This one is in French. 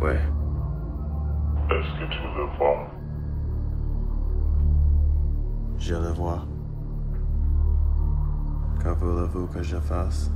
Ouais. Est-ce que tu veux voir? J'irai voir. Qu'en voulez-vous que je fasse?